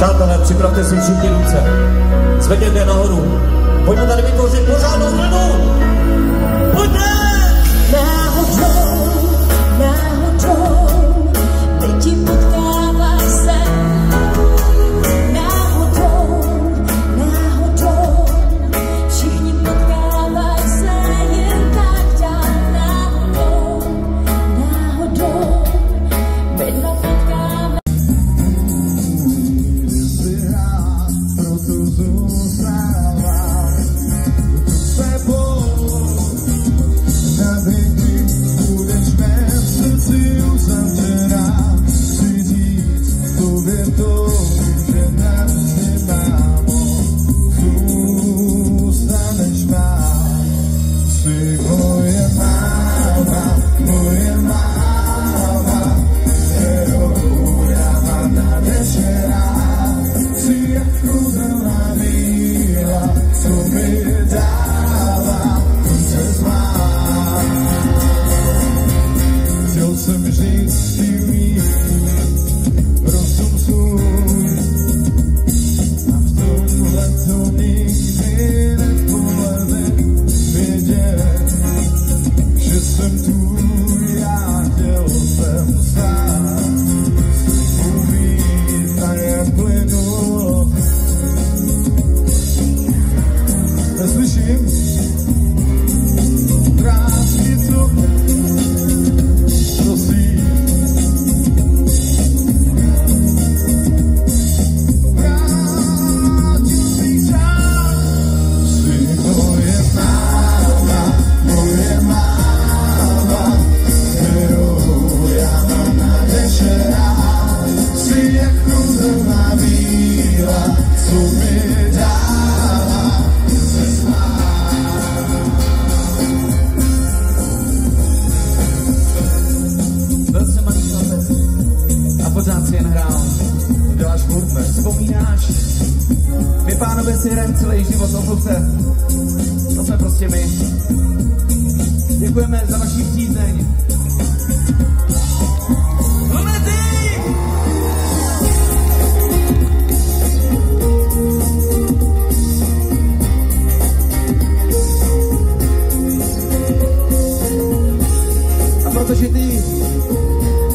Přátelé, připravte si všichni ruce. Zvedněte nahoru. Pojďme tady vytvořit pořádnou vlnu. seus anseios.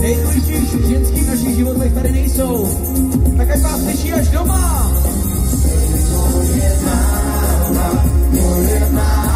nejdůležitější ženský v našich životech tady nejsou. Tak ať vás slyší až doma. Moje máma, moje.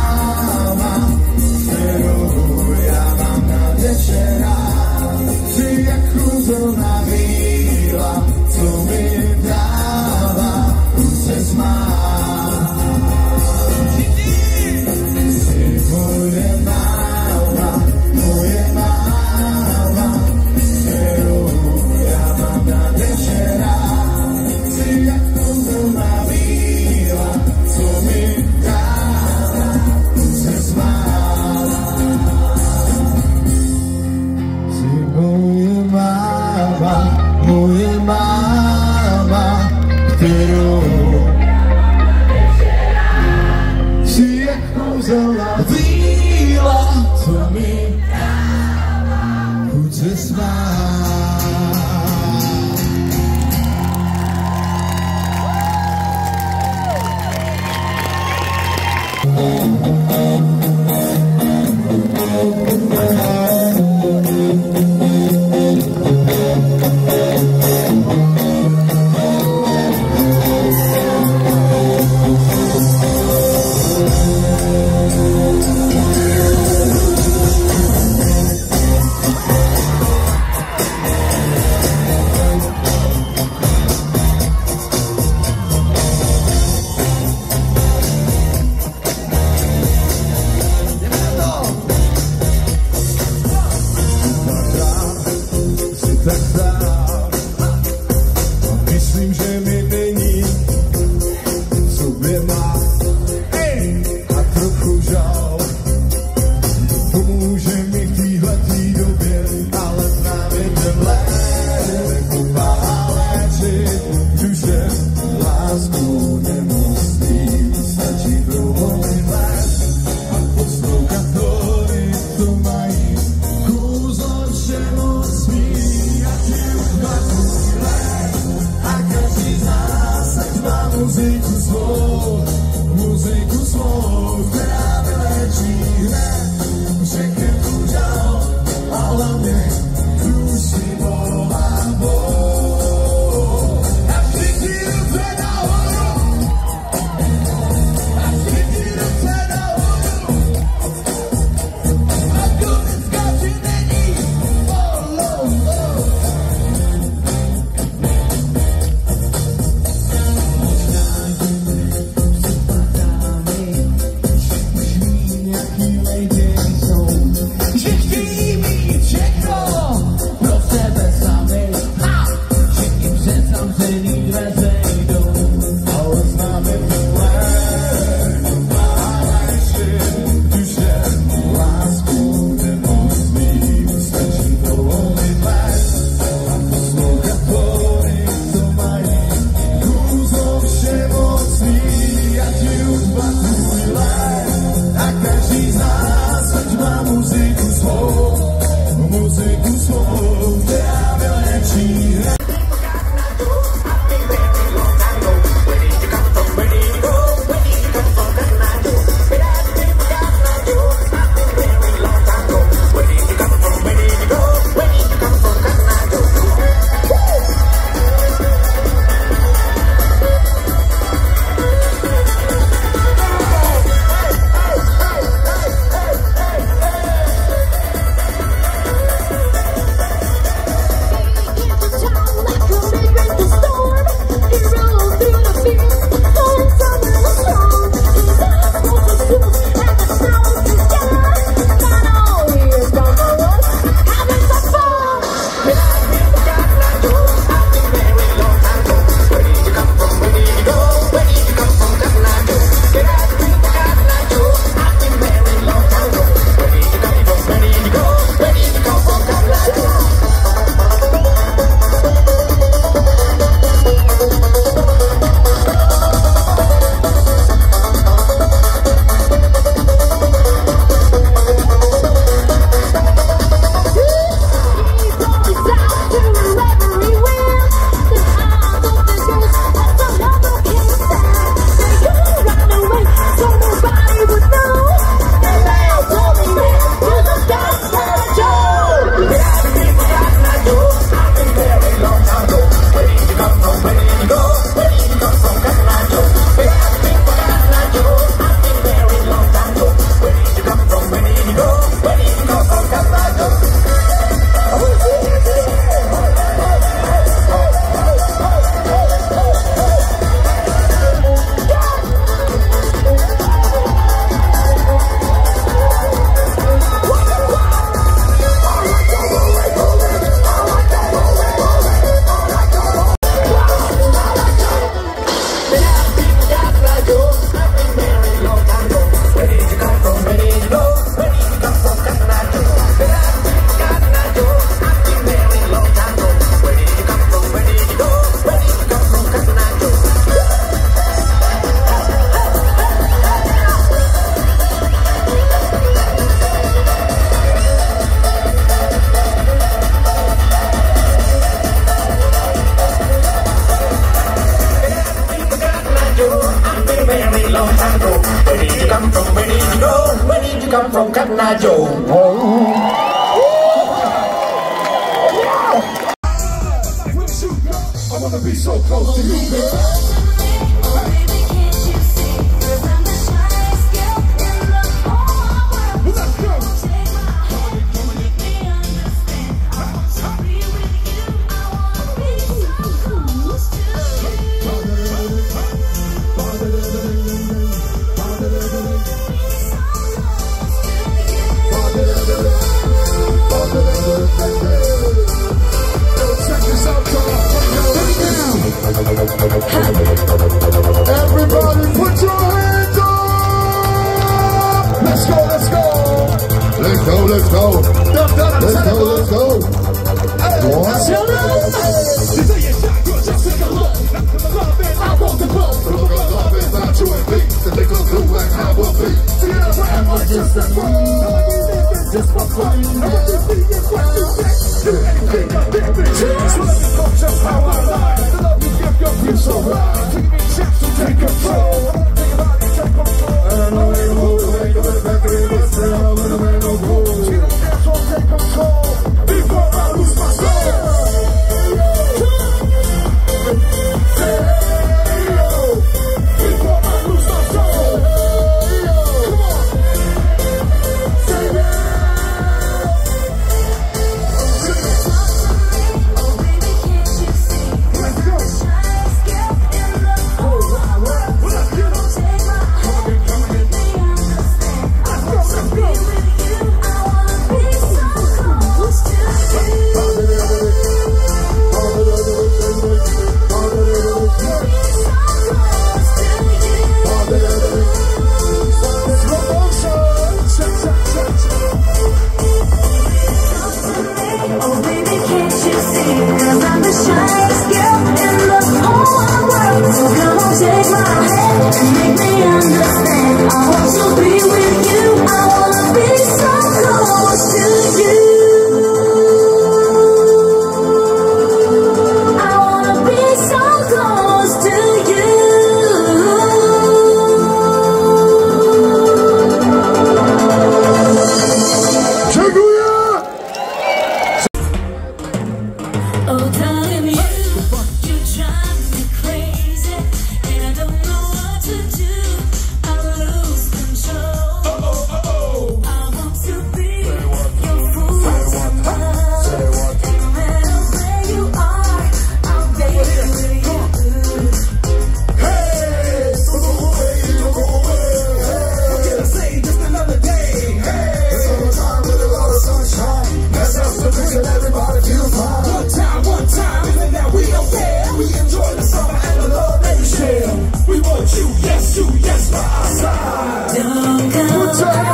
Come from Katnajo.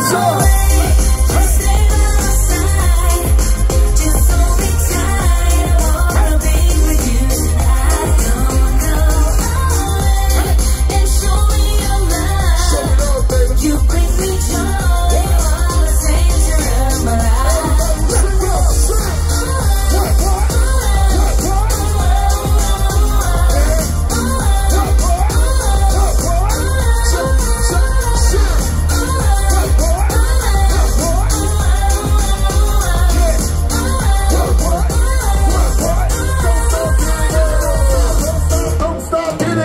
So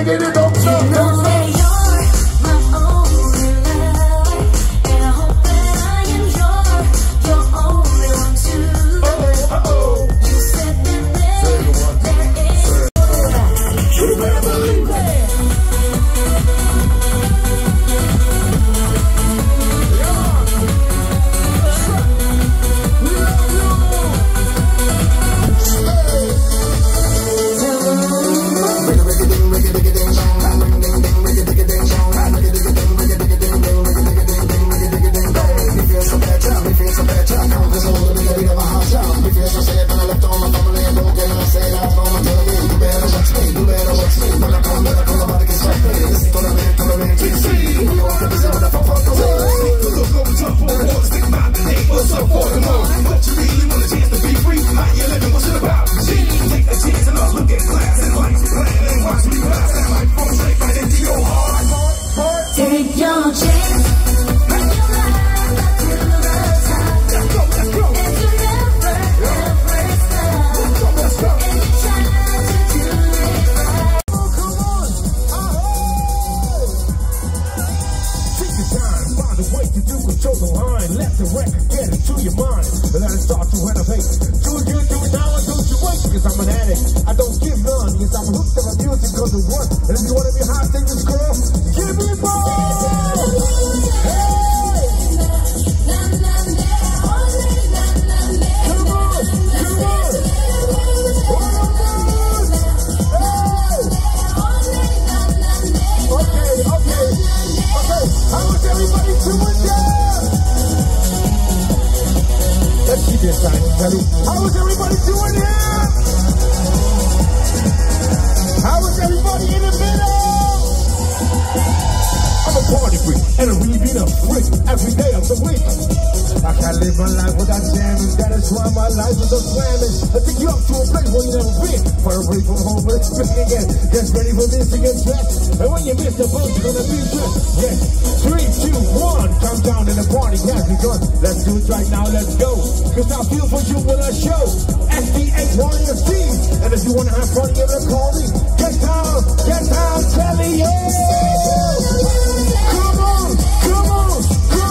Digging control the line. Let the record get into your mind. Let it start to renovate. Do it good, do it now, and don't you wait. Cause I'm an addict. I don't give none. Yes, I'm hooked on my music cause it works. And if you wanna be high, take this girl. Give me more! Hey! It time. How is everybody doing here? How is everybody in the middle? And really beat up freak every day of the week. I can't live my life without jamming. That is why my life is a slamming. I take you up to a place where you never been. Far away from home, let's spin again. Get ready for this to get dressed. And when you miss the boat, you're gonna be dressed. Yes. Three, two, one. come down and the party has begun. Let's do it right now. Let's go. Cause I feel for you when I show. SDH Warriors team. And if you wanna have fun, give it a call me. Get down, get down, Kelly, yeah. Come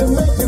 to make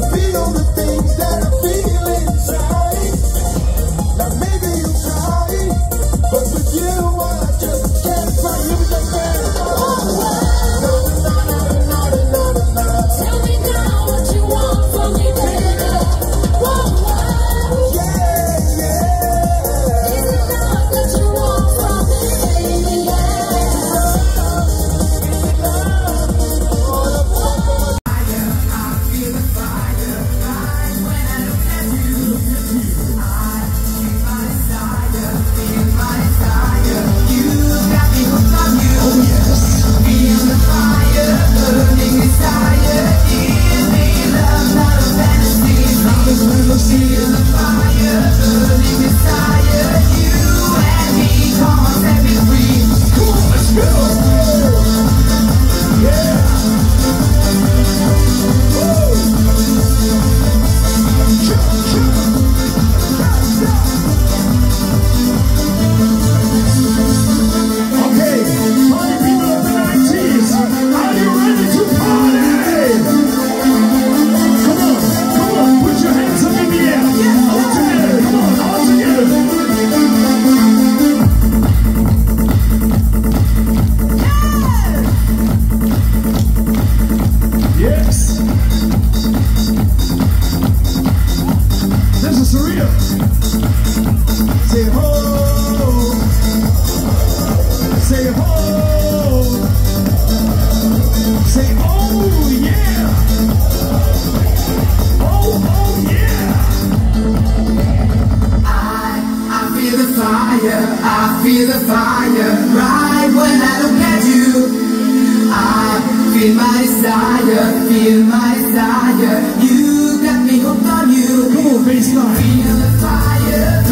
desire. You got me hooked on you. Come on, baseline. Feel the fire,